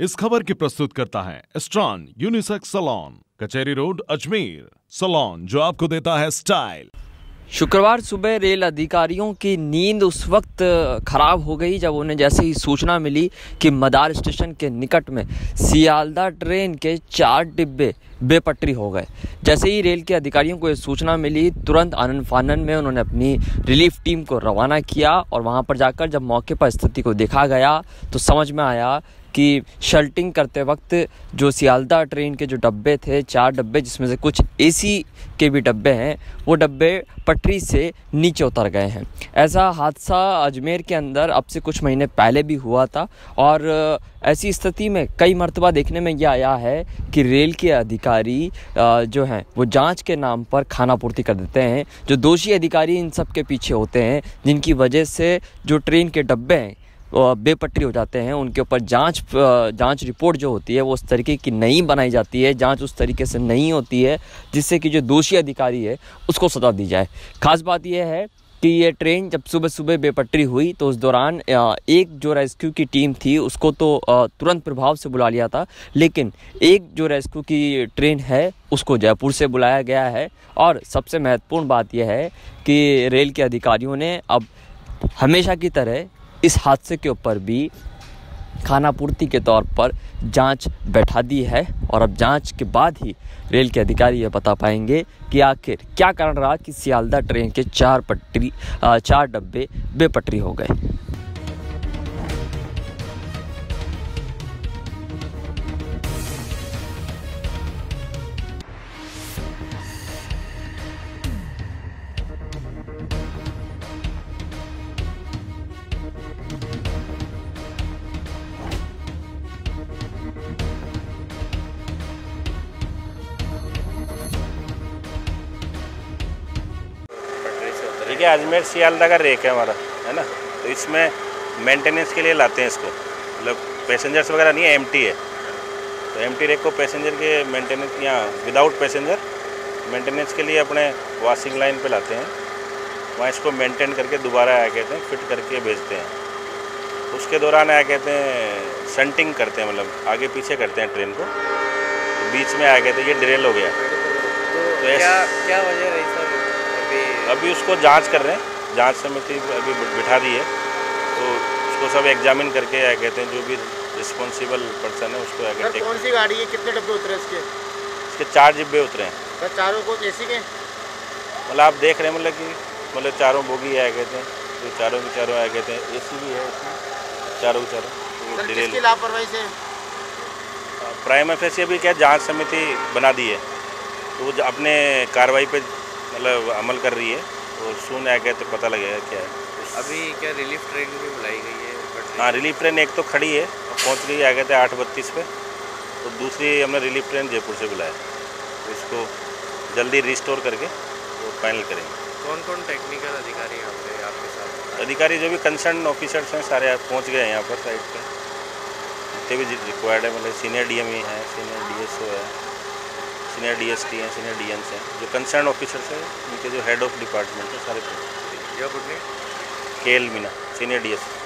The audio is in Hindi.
इस खबर की प्रस्तुत करता है स्ट्रॉन unisex salon Kacheri road, Ajmer. Salon जो आपको देता है स्टाइल शुक्रवार सुबह रेल अधिकारियों की नींद उस वक्त खराब हो गई जब उन्हें जैसे ही सूचना मिली कि मदार स्टेशन के निकट में सियालदा ट्रेन के चार डिब्बे बेपटरी हो गए। जैसे ही रेल के अधिकारियों को ये सूचना मिली, तुरंत आनंद फानन में उन्होंने अपनी रिलीफ टीम को रवाना किया और वहाँ पर जाकर जब मौके पर स्थिति को देखा गया तो समझ में आया कि शल्टिंग करते वक्त जो सियालदा ट्रेन के जो डब्बे थे, चार डब्बे, जिसमें से कुछ एसी के भी डब्बे हैं, वो डब्बे पटरी से नीचे उतर गए हैं। ऐसा हादसा अजमेर के अंदर अब से कुछ महीने पहले भी हुआ था और ऐसी स्थिति में कई मरतबा देखने में यह आया है कि रेल के अधिकारी जो हैं, वो जाँच के नाम पर खाना पूर्ति कर देते हैं। जो दोषी अधिकारी इन सब के पीछे होते हैं, जिनकी वजह से जो ट्रेन के डब्बे हैं बेपटरी हो जाते हैं, उनके ऊपर जाँच जाँच रिपोर्ट जो होती है, वो उस तरीके की नहीं बनाई जाती है, जाँच उस तरीके से नहीं होती है, जिससे कि जो दोषी अधिकारी है, उसको सजा दी जाए। खास बात यह है कि ये ट्रेन जब सुबह सुबह बेपटरी हुई तो उस दौरान एक जो रेस्क्यू की टीम थी, उसको तो तुरंत प्रभाव से बुला लिया था, लेकिन एक जो रेस्क्यू की ट्रेन है, उसको जयपुर से बुलाया गया है, और सबसे महत्वपूर्ण बात यह है कि रेल के अधिकारियों ने अब हमेशा की तरह इस हादसे के ऊपर भी खानापूर्ति के तौर पर जाँच बैठा दी है और अब जाँच के बाद ही रेल के अधिकारी ये बता पाएँगे कि आखिर क्या कारण रहा कि सियालदा ट्रेन के चार पटरी चार डब्बे बेपटरी हो गए। है अजमेर सियालदा का रेक है हमारा है ना? तो इसमें मेंटेनेंस के लिए लाते हैं इसको। मतलब पैसेंजर्स वगैरह नहीं है एमटी है। तो एम रेक को पैसेंजर के मेंटेनेंस यहाँ विदाउट पैसेंजर मेंटेनेंस के लिए अपने वॉशिंग लाइन पे लाते हैं। वहाँ इसको मेंटेन करके दोबारा आया कहते हैं फिट करके भेजते हैं। उसके दौरान आया कहते हैं सेंटिंग करते हैं मतलब आगे पीछे करते हैं ट्रेन को। तो बीच में आया कहते हैं ये ड्रेल हो गया। तो, तो क्या क्या वजह रही अभी उसको जाँच कर रहे हैं। जाँच समिति अभी बिठा दी है। तो उसको सब एग्जामिन करके या कहते हैं जो भी रिस्पॉन्सिबल पर्सन है उसको आगे कौन सी गाड़ी है? कितने डब्बे उतरे इसके? इसके चार डिब्बे उतरे हैं। सर चारों को ए के? मतलब आप देख रहे हैं मतलब कि मतलब चारों बोगी आया कहते हैं तो चारों के चारों आया कहते हैं ए भी है इसमें चारों के चारों लापरवाही से? प्राइम एफ़ भी क्या जाँच समिति बना दी है। तो वो अपने कार्रवाई पे मतलब अमल कर रही है और सुन आ गया तो पता लगेगा क्या है। अभी क्या रिलीफ ट्रेन भी बुलाई गई है हाँ रिलीफ ट्रेन एक तो खड़ी है और पहुँच गई आ गए थे आठ बत्तीस पे तो दूसरी हमने रिलीफ ट्रेन जयपुर से बुलाया तो इसको जल्दी रिस्टोर करके वो फाइनल करेंगे। कौन कौन टेक्निकल अधिकारी यहाँ पे आपके साथ? अधिकारी जो भी कंसर्न ऑफिसर्स हैं सारे पहुँच गए हैं यहाँ पर साइड पर जितने भी रिक्वायर्ड है मतलब सीनियर डी एम है सीनियर डी एस ओ है सीनियर डीएसटी हैं सीनियर डीएनस हैं जो कंसर्न ऑफिसर्स हैं उनके जो हेड ऑफ़ डिपार्टमेंट हैं सारे। के एल मीना सीनियर डीएस